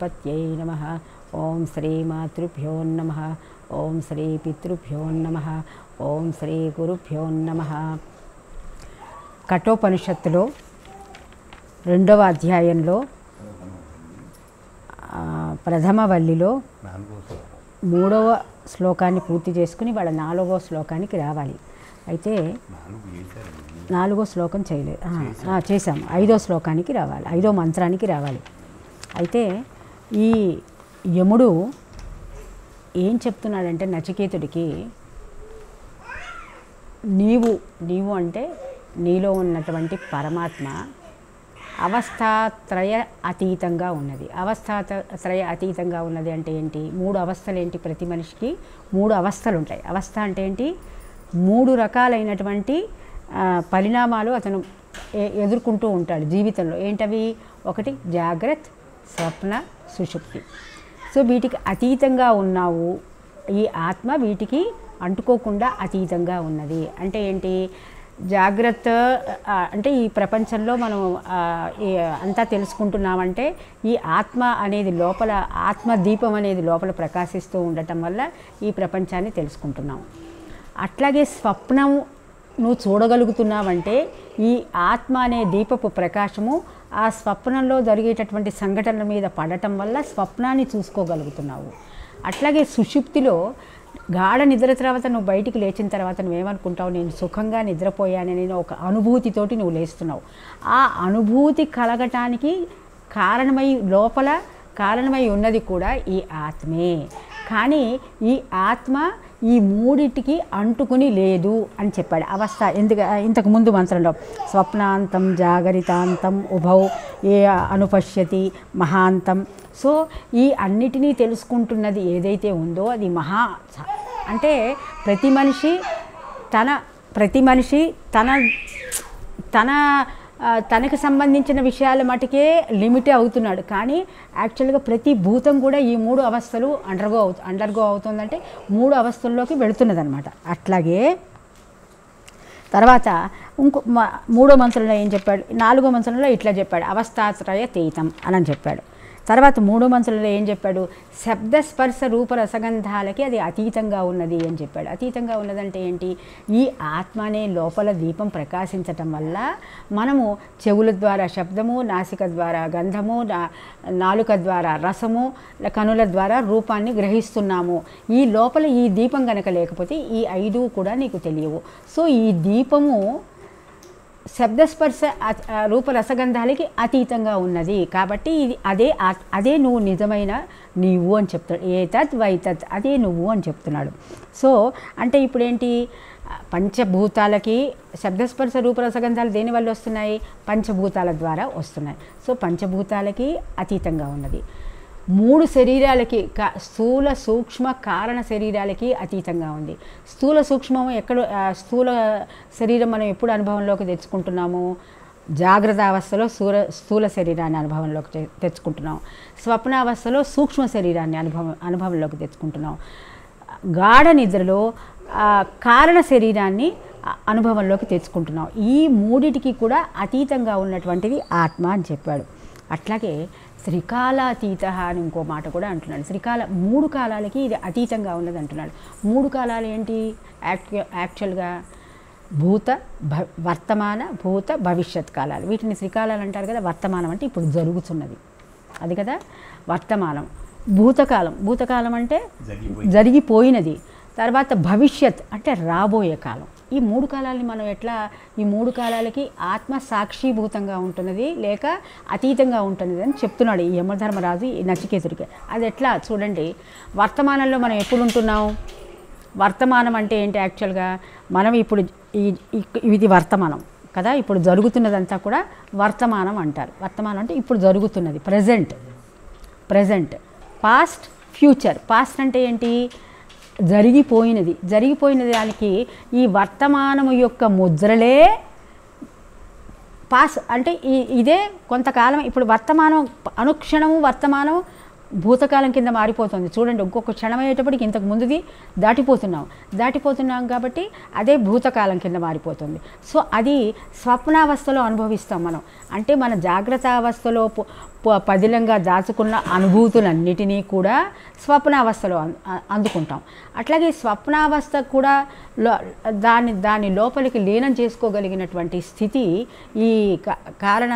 గణపత్యై నమ ఓం శ్రీ మాతృభ్యో నమ ఓం శ్రీ పితృభ్యో నమ ఓం శ్రీ గురుభ్యో నమ కఠోపనిషత్తులో రెండవ అధ్యాయంలో ప్రథమవల్లిలో ప్రథమ వల్లిలో మూడవ శ్లోకాన్ని పూర్తి చేసుకుని వాళ్ళ నాలుగో శ్లోకానికి రావాలి. అయితే నాలుగో శ్లోకం చేయలేదు. చేశాం ఐదో శ్లోకానికి రావాలి. ఐదో మంత్రానికి రావాలి. అయితే ఈ యముడు ఏం చెప్తున్నాడంటే నచికేతుడికి నీవు నీవు అంటే నీలో ఉన్నటువంటి పరమాత్మ అవస్థాత్రయ అతీతంగా ఉన్నది. అవస్థాత్రయ అతీతంగా ఉన్నది అంటే ఏంటి? మూడు అవస్థలు ఏంటి ప్రతి మనిషికి? మూడు అవస్థలు ఉంటాయి. అవస్థ అంటే ఏంటి? మూడు రకాలైనటువంటి పరిణామాలు అతను ఎ- ఎదుర్కొంటూ ఉంటాడు జీవితంలో. ఏంటవి? ఒకటి జాగ్రత్త స్వప్న సుషుప్తి సో వీటికి అతీతంగా ఉన్నావు. ఈ ఆత్మ వీటికి అంటుకోకుండా అతీతంగా ఉన్నది. అంటే ఏంటి? జాగ్రత్త అంటే ఈ ప్రపంచంలో మనం అంతా తెలుసుకుంటున్నామంటే ఈ ఆత్మ అనేది లోపల ఆత్మ దీపం అనేది లోపల ప్రకాశిస్తూ ఉండటం వల్ల ఈ ప్రపంచాన్ని తెలుసుకుంటున్నాం. అట్లాగే స్వప్నం నువ్వు చూడగలుగుతున్నావంటే ఈ ఆత్మ అనే దీపపు ప్రకాశము ఆ స్వప్నంలో జరిగేటటువంటి సంఘటనల మీద పడటం వల్ల స్వప్నాన్ని చూసుకోగలుగుతున్నావు. అట్లాగే సుషుప్తిలో గాఢ నిద్ర తర్వాత నువ్వు బయటికి లేచిన తర్వాత నువ్వేమనుకుంటావు? నేను సుఖంగా నిద్రపోయానని ఒక అనుభూతితోటి నువ్వు లేస్తున్నావు. ఆ అనుభూతి కలగటానికి కారణమై లోపల కారణమై ఉన్నది కూడా ఈ ఆత్మే. కానీ ఈ ఆత్మ ఈ మూడిటికి అంటుకుని లేదు అని చెప్పాడు. అవస్థ ఎందుకు ఇంతకు ముందు మంత్రంలో స్వప్నాంతం జాగరితాంతం ఉభౌ ఏ అనుపశ్యతి మహాంతం. సో ఈ అన్నిటినీ తెలుసుకుంటున్నది ఏదైతే ఉందో అది మహా అంటే ప్రతి మనిషి తన ప్రతి మనిషి తన తన తనకు సంబంధించిన విషయాల మటుకే లిమిటే అవుతున్నాడు. కానీ యాక్చువల్గా ప్రతి భూతం కూడా ఈ మూడు అవస్థలు అండర్గో అవుతు అండర్గో అవుతుందంటే మూడు అవస్థల్లోకి వెళుతున్నదనమాట అట్లాగే తర్వాత ఇంకో మ- మూడో మంత్రంలో ఏం చెప్పాడు? నాలుగో మంత్రంలో ఇట్లా చెప్పాడు. అవస్థాత్రయ తీతం అని చెప్పాడు. తర్వాత మూడో మంత్రంలో ఏం చెప్పాడు? శబ్ద స్పర్శ రూప రసగంధాలకి అది అతీతంగా ఉన్నది అని చెప్పాడు. అతీతంగా ఉన్నదంటే ఏంటి? ఈ ఆత్మ అనే లోపల దీపం ప్రకాశించటం వల్ల మనము చెవుల ద్వారా శబ్దము నాసిక ద్వారా గంధము నా- నాలుక ద్వారా రసము కనుల ద్వారా రూపాన్ని గ్రహిస్తున్నాము. ఈ లోపల ఈ దీపం గనక లేకపోతే ఈ ఐదు కూడా నీకు తెలియవు. సో ఈ దీపము శబ్దస్పర్శ అ- రూప రసగంధాలకి అతీతంగా ఉన్నది. కాబట్టి ఇది అదే అదే నువ్వు నిజమైన నీవు అని చెప్తాడు. ఏ తత్ వై వైతత్ అదే నువ్వు అని చెప్తున్నాడు. సో అంటే ఇప్పుడేంటి? పంచభూతాలకి శబ్దస్పర్శ రూపరసగంధాలు దేని వల్ల వస్తున్నాయి? పంచభూతాల ద్వారా వస్తున్నాయి. సో పంచభూతాలకి అతీతంగా ఉన్నది. మూడు శరీరాలకి స్థూల సూక్ష్మ కారణ శరీరాలకి అతీతంగా ఉంది. స్థూల సూక్ష్మము ఎక్కడ స్థూల శరీరం మనం ఎప్పుడు అనుభవంలోకి తెచ్చుకుంటున్నాము? జాగ్రత్త అవస్థలో స్థూల స్థూల శరీరాన్ని అనుభవంలోకి తె- తెచ్చుకుంటున్నాం స్వప్నావస్థలో సూక్ష్మ శరీరాన్ని అనుభవం అనుభవంలోకి తెచ్చుకుంటున్నాం గాఢ నిద్రలో కారణ శరీరాన్ని అనుభవంలోకి తెచ్చుకుంటున్నాం ఈ మూడిటికి కూడా అతీతంగా ఉన్నటువంటిది ఆత్మ అని చెప్పాడు. అట్లాగే త్రికాలాతీత అని ఇంకో మాట కూడా అంటున్నాడు. త్రికాల మూడు కాలాలకి ఇది అతీతంగా ఉన్నది అంటున్నాడు. మూడు కాలాలు ఏంటి? యాక్చు యాక్చువల్గా భూత భ వర్తమాన భూత భవిష్యత్ కాలాలు. వీటిని త్రికాలాలు అంటారు కదా వర్తమానం అంటే ఇప్పుడు జరుగుతున్నది. అది కదా వర్తమానం. భూతకాలం. భూతకాలం అంటే జరిగిపోయినది. తర్వాత భవిష్యత్ అంటే రాబోయే కాలం. ఈ మూడు కాలాలని మనం ఎట్లా ఈ మూడు కాలాలకి ఆత్మ సాక్షిభూతంగా ఉంటున్నది లేక అతీతంగా ఉంటున్నది అని చెప్తున్నాడు ఈ యమధర్మరాజు ఈ నచికేతుడికి. అది ఎట్లా? చూడండి. వర్తమానంలో మనం ఎప్పుడు ఉంటున్నాం? వర్తమానం అంటే ఏంటి యాక్చువల్గా? మనం ఇప్పుడు ఈ ఇది వర్తమానం కదా? ఇప్పుడు జరుగుతున్నదంతా కూడా వర్తమానం అంటారు. వర్తమానం అంటే ఇప్పుడు జరుగుతున్నది present. Present. Past future. Past అంటే ఏంటి? జరిగిపోయినది. జరిగిపోయిన దానికి ఈ వర్తమానము యొక్క ముద్రలే పాస్ అంటే ఈ ఇదే కొంతకాలం ఇప్పుడు వర్తమానం అనుక్షణము వర్తమానం భూతకాలం కింద మారిపోతుంది. చూడండి ఇంకొక క్షణం అయ్యేటప్పటికి ఇంతకు ముందుది దాటిపోతున్నాం. దాటిపోతున్నాం కాబట్టి అదే భూతకాలం కింద మారిపోతుంది. సో అది స్వప్నావస్థలో అనుభవిస్తాం మనం. అంటే మన జాగ్రత్త అవస్థలో పదిలంగా దాచుకున్న అనుభూతులన్నిటినీ కూడా స్వప్నావస్థలో అందుకుంటాం. అట్లాగే స్వప్నావస్థ కూడా లో- దాని దాని లోపలికి లీనం చేసుకోగలిగినటువంటి స్థితి ఈ క- కారణ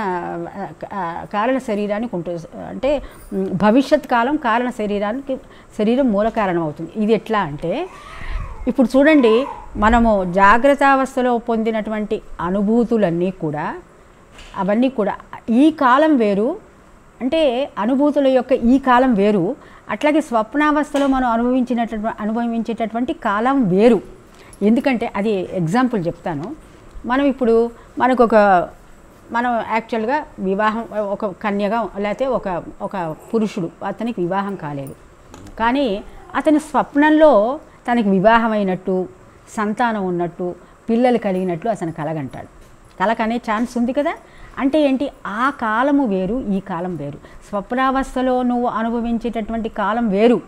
కారణ శరీరానికి ఉంటుంది అంటే భవిష్యత్ కాలం కారణ శరీరానికి శరీరం మూల కారణం అవుతుంది ఇది ఎట్లా అంటే ఇప్పుడు చూడండి మనము జాగ్రత్తావస్థలో పొందినటువంటి అనుభూతులన్నీ కూడా అవన్నీ కూడా ఈ కాలం వేరు అంటే అనుభూతుల యొక్క ఈ కాలం వేరు. అట్లాగే స్వప్నావస్థలో మనం అనుభవించినటువంటి అనుభవించేటటువంటి కాలం వేరు. ఎందుకంటే అది ఎగ్జాంపుల్ చెప్తాను. మనం ఇప్పుడు మనకు ఒక మనం యాక్చువల్గా వివాహం ఒక కన్యగా లేకపోతే ఒక ఒక పురుషుడు అతనికి వివాహం కాలేదు. కానీ అతని స్వప్నంలో తనకి వివాహమైనట్టు సంతానం ఉన్నట్టు పిల్లలు కలిగినట్లు అతను కలగంటాడు. కలకనే ఛాన్స్ ఉంది కదా? అంటే ఏంటి? ఆ కాలము వేరు ఈ కాలం వేరు. స్వప్నావస్థలో నువ్వు అనుభవించేటటువంటి కాలం వేరు.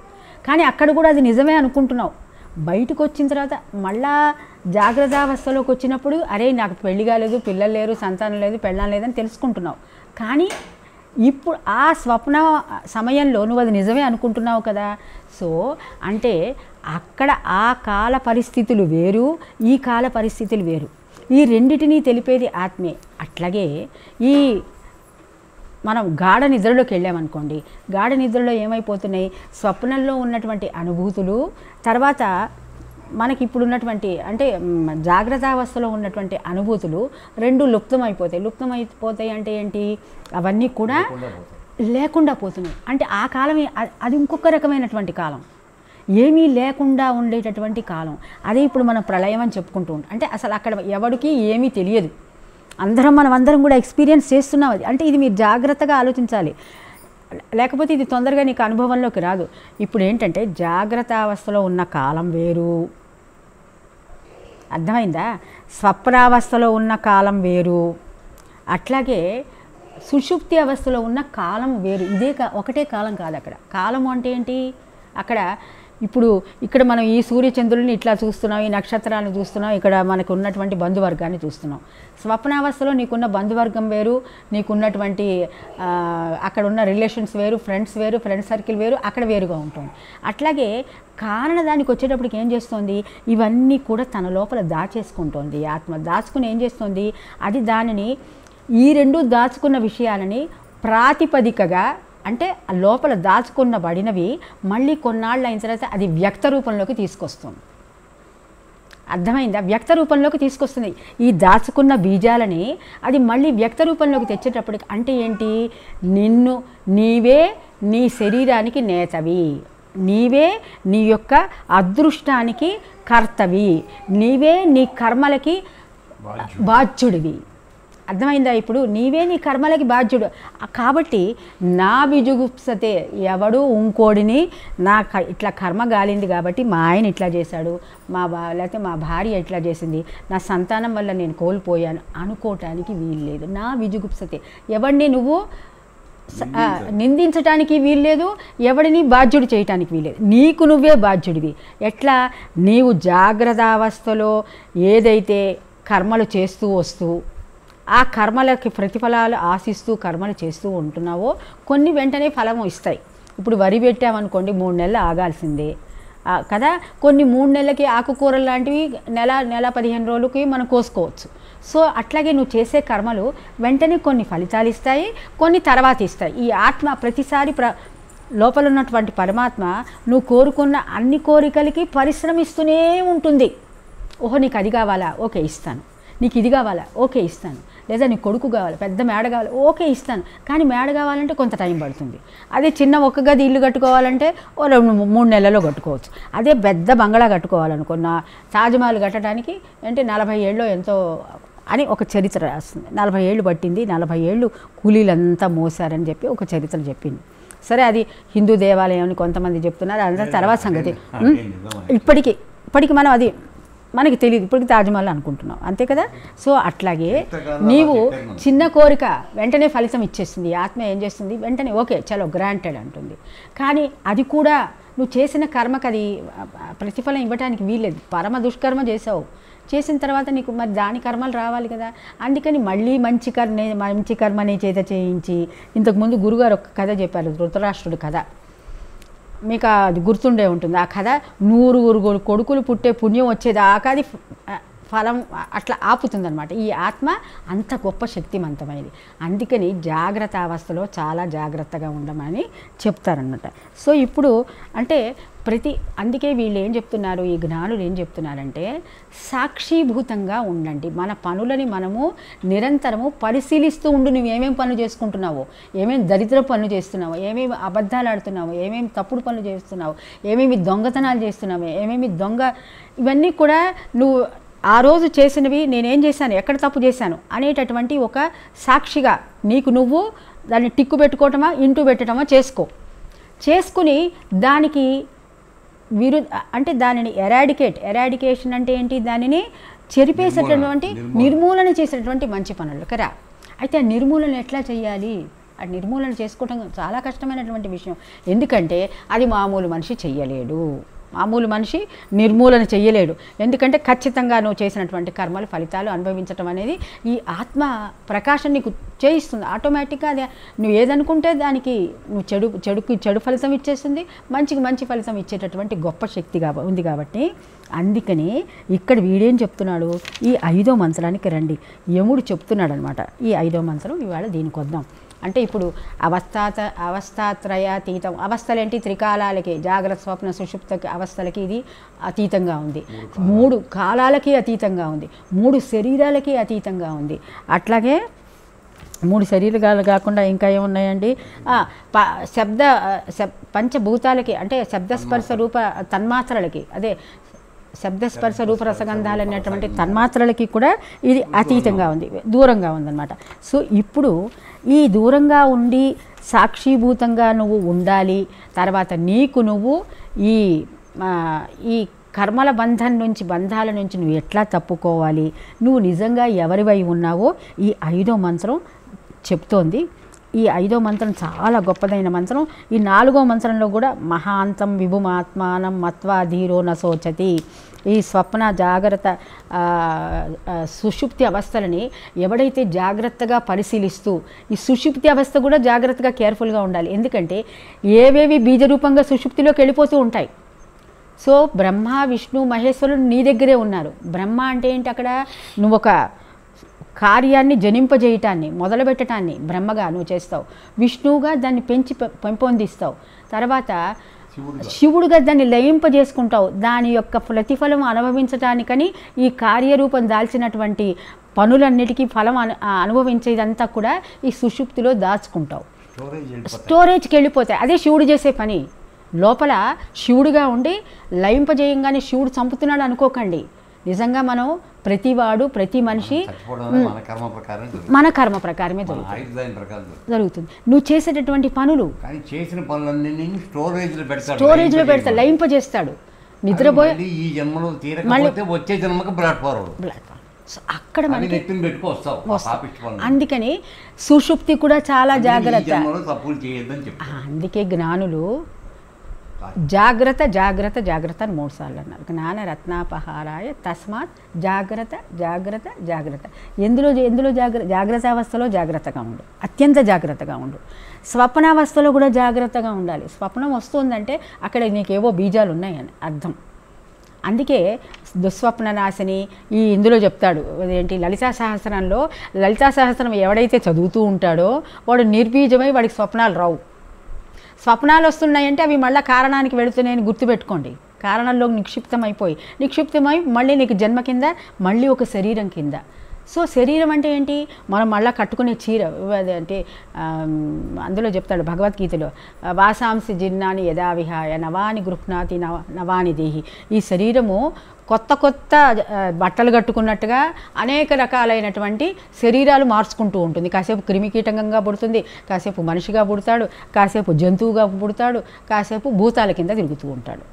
కానీ అక్కడ కూడా అది నిజమే అనుకుంటున్నావు. బయటకు వచ్చిన తర్వాత మళ్ళా జాగ్రత్తావస్థలోకి వచ్చినప్పుడు అరే నాకు పెళ్ళి కాలేదు పిల్లలు లేరు సంతానం లేదు పెళ్ళం లేదని తెలుసుకుంటున్నావు. కానీ ఇప్పుడు ఆ స్వప్న సమయంలో నువ్వు అది నిజమే అనుకుంటున్నావు కదా? సో అంటే అక్కడ ఆ కాల పరిస్థితులు వేరు ఈ కాల పరిస్థితులు వేరు. ఈ రెండిటినీ తెలిపేది ఆత్మే. అట్లాగే ఈ మనం గాఢ నిద్రలోకి వెళ్ళామనుకోండి గాఢ నిద్రలో ఏమైపోతున్నాయి? స్వప్నంలో ఉన్నటువంటి అనుభూతులు తర్వాత మనకి ఇప్పుడు ఉన్నటువంటి అంటే మ్, జాగ్రత్తావస్థలో ఉన్నటువంటి అనుభూతులు రెండు లుప్తమైపోతాయి. లుప్తమైపోతాయి అంటే ఏంటి? అవన్నీ కూడా లేకుండా పోతున్నాయి. అంటే ఆ కాలమే అది ఇంకొక రకమైనటువంటి కాలం. ఏమీ లేకుండా ఉండేటటువంటి కాలం. అదే ఇప్పుడు మనం ప్రళయం అని చెప్పుకుంటూ ఉంటాం. అంటే అసలు అక్కడ ఎవడికి ఏమీ తెలియదు. అందరం మనం అందరం కూడా ఎక్స్పీరియన్స్ చేస్తున్నాం అది. అంటే ఇది మీరు జాగ్రత్తగా ఆలోచించాలి. లేకపోతే ఇది తొందరగా నీకు అనుభవంలోకి రాదు. ఇప్పుడు ఏంటంటే జాగ్రత్త అవస్థలో ఉన్న కాలం వేరు. అర్థమైందా? స్వప్నావస్థలో ఉన్న కాలం వేరు. అట్లాగే సుషుప్తి అవస్థలో ఉన్న కాలం వేరు. ఇదే కా ఒకటే కాలం కాదు అక్కడ. కాలం అంటే ఏంటి? అక్కడ ఇప్పుడు ఇక్కడ మనం ఈ సూర్యచంద్రుల్ని ఇట్లా చూస్తున్నాం ఈ నక్షత్రాలను చూస్తున్నాం ఇక్కడ మనకు ఉన్నటువంటి బంధువర్గాన్ని చూస్తున్నాం. స్వప్నావస్థలో నీకున్న బంధువర్గం వేరు నీకున్నటువంటి అక్కడ ఉన్న రిలేషన్స్ వేరు ఫ్రెండ్స్ వేరు ఫ్రెండ్ సర్కిల్ వేరు అక్కడ వేరుగా ఉంటుంది. అట్లాగే కారణ దానికి వచ్చేటప్పటికి ఏం చేస్తుంది? ఇవన్నీ కూడా తన లోపల దాచేసుకుంటోంది. ఆత్మ దాచుకుని ఏం చేస్తుంది? అది దానిని ఈ రెండు దాచుకున్న విషయాలని ప్రాతిపదికగా అంటే ఆ లోపల దాచుకున్న బడినవి మళ్ళీ కొన్నాళ్ళు అయిన తర్వాత అది వ్యక్త రూపంలోకి తీసుకొస్తుంది. అర్థమైందా? వ్యక్త రూపంలోకి తీసుకొస్తుంది. ఈ దాచుకున్న బీజాలని అది మళ్ళీ వ్యక్త రూపంలోకి తెచ్చేటప్పటికి అంటే ఏంటి? నిన్ను నీవే నీ శరీరానికి నేతవి. నీవే నీ యొక్క అదృష్టానికి కర్తవి. నీవే నీ కర్మలకి బాధ్యుడివి. అర్థమైందా ఇప్పుడు? నీవే నీ కర్మలకి బాధ్యుడు. కాబట్టి నా విజుగుప్సతే ఎవడు ఇంకోడిని నా క- ఇట్లా కర్మ గాలింది కాబట్టి మా ఆయన ఇట్లా చేశాడు. మా బా లేకపోతే మా భార్య ఇట్లా చేసింది. నా సంతానం వల్ల నేను కోల్పోయాను. అనుకోవటానికి వీలు లేదు నా విజుగుప్సతే ఎవడిని నువ్వు నిందించటానికి వీల్లేదు. ఎవడిని బాధ్యుడు చేయటానికి వీల్లేదు. నీకు నువ్వే బాధ్యుడివి. ఎట్లా? నీవు జాగ్రత్తావస్థలో ఏదైతే కర్మలు చేస్తూ వస్తూ ఆ కర్మలకి ప్రతిఫలాలు ఆశిస్తూ కర్మలు చేస్తూ ఉంటున్నావో కొన్ని వెంటనే ఫలం ఇస్తాయి. ఇప్పుడు వరి పెట్టామనుకోండి మూడు నెలలు ఆగాల్సిందే. కదా? కొన్ని మూడు నెలలకి ఆకుకూరలు లాంటివి నెల నెల పదిహేను రోజులకి మనం కోసుకోవచ్చు. సో అట్లాగే నువ్వు చేసే కర్మలు వెంటనే కొన్ని ఫలితాలు ఇస్తాయి కొన్ని తర్వాత ఇస్తాయి. ఈ ఆత్మ ప్రతిసారి ప్ర లోపల ఉన్నటువంటి పరమాత్మ నువ్వు కోరుకున్న అన్ని కోరికలకి పరిశ్రమిస్తూనే ఉంటుంది. ఓహో నీకు అది కావాలా? ఓకే ఇస్తాను. నీకు ఇది కావాలా? ఓకే ఇస్తాను. లేదా నీకు కొడుకు కావాలి పెద్ద మేడ కావాలి ఓకే ఇస్తాను. కానీ మేడ కావాలంటే కొంత టైం పడుతుంది. అదే చిన్న ఒక్క గది ఇల్లు కట్టుకోవాలంటే ఓ రెండు మూడు నెలల్లో కట్టుకోవచ్చు. అదే పెద్ద బంగళా కట్టుకోవాలనుకున్న తాజ్మహల్ కట్టడానికి అంటే నలభై ఏళ్ళు ఎంతో అని ఒక చరిత్ర రాస్తుంది. నలభై ఏళ్ళు పట్టింది నలభై ఏళ్ళు కూలీలంతా మోసారని చెప్పి ఒక చరిత్ర చెప్పింది. సరే అది హిందూ దేవాలయం అని కొంతమంది చెప్తున్నారు అదంతా తర్వాత సంగతి? ఇప్పటికీ ఇప్పటికి మనం అది మనకి తెలియదు ఇప్పటికి తాజ్మహల్ అనుకుంటున్నాం. అంతే కదా? సో అట్లాగే నీవు చిన్న కోరిక వెంటనే ఫలితం ఇచ్చేస్తుంది ఆత్మ ఏం చేస్తుంది? వెంటనే ఓకే చలో గ్రాంటెడ్ అంటుంది. కానీ అది కూడా నువ్వు చేసిన కర్మకు అది ప్రతిఫలం ఇవ్వడానికి వీల్లేదు. పరమ దుష్కర్మ చేసావు. చేసిన తర్వాత నీకు మరి దాని కర్మలు రావాలి కదా? అందుకని మళ్ళీ మంచి కర్మ మంచి కర్మని చేత చేయించి ఇంతకుముందు గురుగారు ఒక కథ చెప్పారు ధృతరాష్ట్రుడు కథ. మీకు అది గుర్తుండే ఉంటుంది. ఆ కథ నూరుగురు కొడుకులు పుట్టే పుణ్యం వచ్చేదాకా అది ఫలం అట్లా ఆపుతుందనమాట ఈ ఆత్మ అంత గొప్ప శక్తివంతమైనది అందుకని జాగ్రత్త అవస్థలో చాలా జాగ్రత్తగా ఉండమని చెప్తారన్నమాట. సో ఇప్పుడు అంటే ప్రతి అందుకే వీళ్ళు ఏం చెప్తున్నారు? ఈ జ్ఞానులు ఏం చెప్తున్నారంటే సాక్షీభూతంగా ఉండండి. మన పనులని మనము నిరంతరము పరిశీలిస్తూ ఉండు. నువ్వు ఏమేమి పనులు చేసుకుంటున్నావో ఏమేమి దరిద్ర పనులు చేస్తున్నావో ఏమేమి అబద్ధాలు ఆడుతున్నావో ఏమేమి తప్పుడు పనులు చేస్తున్నావు ఏమేమి దొంగతనాలు చేస్తున్నావు ఏమేమి దొంగ ఇవన్నీ కూడా నువ్వు ఆ రోజు చేసినవి నేనేం చేశాను ఎక్కడ తప్పు చేశాను అనేటటువంటి ఒక సాక్షిగా నీకు నువ్వు దాన్ని టిక్కు పెట్టుకోవటమా ఇంటూ పెట్టడమా చేసుకో. చేసుకుని దానికి విరు అంటే దానిని ఎరాడికేట్ ఎరాడికేషన్ అంటే ఏంటి? దానిని చెరిపేసేటటువంటి నిర్మూలన. చేసేటటువంటి మంచి పనులు కదా? అయితే ఆ నిర్మూలన ఎట్లా చేయాలి? ఆ నిర్మూలన చేసుకోవటం చాలా కష్టమైనటువంటి విషయం. ఎందుకంటే అది మామూలు మనిషి చెయ్యలేడు. మామూలు మనిషి నిర్మూలన చేయలేడు ఎందుకంటే ఖచ్చితంగా నువ్వు చేసినటువంటి కర్మలు ఫలితాలు అనుభవించటం అనేది ఈ ఆత్మ ప్రకాశం నీకు చేయిస్తుంది. ఆటోమేటిక్గా అది నువ్వు ఏదనుకుంటే దానికి నువ్వు చెడు చెడుకు చెడు ఫలితం ఇచ్చేస్తుంది. మంచికి మంచి ఫలితం ఇచ్చేటటువంటి గొప్ప శక్తి ఉంది కాబట్టి అందుకని ఇక్కడ వీడేం చెప్తున్నాడు? ఈ ఐదో మంత్రానికి రండి. యముడు చెప్తున్నాడు అనమాట ఈ ఐదో మంత్రం ఇవాళ దీనికి వద్దాం అంటే ఇప్పుడు అవస్థాత అవస్థాత్రయాతీతం అవస్థలేంటి? త్రికాలాలకి జాగ్రత్త స్వప్న సుషుప్త అవస్థలకి ఇది అతీతంగా ఉంది. మూడు కాలాలకి అతీతంగా ఉంది. మూడు శరీరాలకి అతీతంగా ఉంది. అట్లాగే మూడు శరీరాలు కాకుండా ఇంకా ఏమున్నాయండి? శబ్ద పంచభూతాలకి అంటే శబ్దస్పర్శ రూప తన్మాత్రలకి అదే శబ్దస్పర్శ రూప రసగంధాలు అనేటువంటి తన్మాత్రలకి కూడా ఇది అతీతంగా ఉంది దూరంగా ఉందన్నమాట. సో ఇప్పుడు ఈ దూరంగా ఉండి సాక్షీభూతంగా నువ్వు ఉండాలి. తర్వాత నీకు నువ్వు ఈ ఈ కర్మల బంధం నుంచి బంధాల నుంచి నువ్వు ఎట్లా తప్పుకోవాలి? నువ్వు నిజంగా ఎవరివై ఉన్నావో ఈ ఐదో మంత్రం చెప్తోంది. ఈ ఐదో మంత్రం చాలా గొప్పదైన మంత్రం. ఈ నాలుగో మంత్రంలో కూడా మహాంతం విభుమాత్మానం మత్వా ధీరో నశోచతి ఈ స్వప్న జాగ్రత్త సుషుప్తి అవస్థలని ఎవడైతే జాగ్రత్తగా పరిశీలిస్తూ ఈ సుషుప్తి అవస్థ కూడా జాగ్రత్తగా కేర్ఫుల్గా ఉండాలి. ఎందుకంటే ఏవేవి బీజరూపంగా సుషుప్తిలోకి వెళ్ళిపోతూ ఉంటాయి. సో బ్రహ్మ విష్ణు మహేశ్వరుడు నీ దగ్గరే ఉన్నారు. బ్రహ్మ అంటే ఏంటి అక్కడ? నువ్వు ఒక కార్యాన్ని జనింపజేయటాన్ని మొదలుపెట్టడాన్ని బ్రహ్మగా నువ్వు చేస్తావు. విష్ణువుగా దాన్ని పెంచి పె- పెంపొందిస్తావు. తర్వాత శివుడుగా. దాన్ని లయింపజేసుకుంటావు. దాని యొక్క ప్రతిఫలం అనుభవించటానికని ఈ కార్యరూపం దాల్చినటువంటి పనులన్నిటికీ ఫలం అనుభవించేదంతా కూడా ఈ సుషుప్తిలో దాచుకుంటావు. స్టోరేజ్కి వెళ్ళిపోతాయి. అదే శివుడు చేసే పని. లోపల శివుడుగా ఉండి లయింపజేయంగానే శివుడు చంపుతున్నాడు అనుకోకండి. నిజంగా మనం ప్రతివాడు ప్రతి మనిషి మన కర్మ ప్రకారమే జరుగుతుంది. నువ్వు చేసేటటువంటి పనులు కానీ చేసిన పనులన్నీ స్టోరేజ్లో పెడతాడు. స్టోరేజ్లో లైన్ పెడతా చేయకుండా. లయింపజేస్తాడు అది నిద్రపోయే మళ్ళీ ఈ జన్మలో తీరకపోతే వచ్చే జన్మకి ప్లాట్ఫారం ప్లాట్ఫామ్ సో అక్కడ. అందుకని సుషుప్తి కూడా చాలా జాగ్రత్త. అందుకే జ్ఞానులు జాగ్రత్త జాగ్రత్త జాగ్రత్త అని మూడు సార్లు అన్నారు. జ్ఞాన రత్నాపహారాయ తస్మాత్ జాగ్రత్త జాగ్రత్త జాగ్రత్త. ఎందులో ఎందులో జాగ్రత్త జాగ్రత్త అవస్థలో జాగ్రత్తగా ఉండు. అత్యంత జాగ్రత్తగా ఉండు. స్వప్నావస్థలో కూడా జాగ్రత్తగా ఉండాలి. స్వప్నం వస్తుందంటే అక్కడ నీకేవో బీజాలు ఉన్నాయని అర్థం. అందుకే దుస్వప్న నాశని ఈ ఇందులో చెప్తాడు. అదేంటి? లలితా సహస్రంలో లలితా సహస్రం ఎవడైతే చదువుతూ ఉంటాడో వాడు నిర్బీజమై వాడికి స్వప్నాలు రావు. స్వప్నాలు వస్తున్నాయంటే అవి మళ్ళీ కారణానికి వెళుతున్నాయని గుర్తుపెట్టుకోండి. కారణంలో నిక్షిప్తమైపోయి నిక్షిప్తమై మళ్ళీ నీకు జన్మ కింద మళ్ళీ ఒక శరీరం కింద. సో శరీరం అంటే ఏంటి? మనం మళ్ళీ కట్టుకునే చీర అంటే అందులో చెప్తాడు భగవద్గీతలో వాసాంసి జిన్నాని యథావిహాయ నవాని గృహ్ణాతి నవ నవాని దేహి. ఈ శరీరము కొత్త కొత్త బట్టలు కట్టుకున్నట్టుగా అనేక రకాలైనటువంటి శరీరాలు మార్చుకుంటూ ఉంటుంది. కాసేపు క్రిమికీటకంగా పుడుతుంది కాసేపు మనిషిగా పుడతాడు కాసేపు జంతువుగా పుడతాడు కాసేపు భూతాల కింద తిరుగుతూ ఉంటాడు.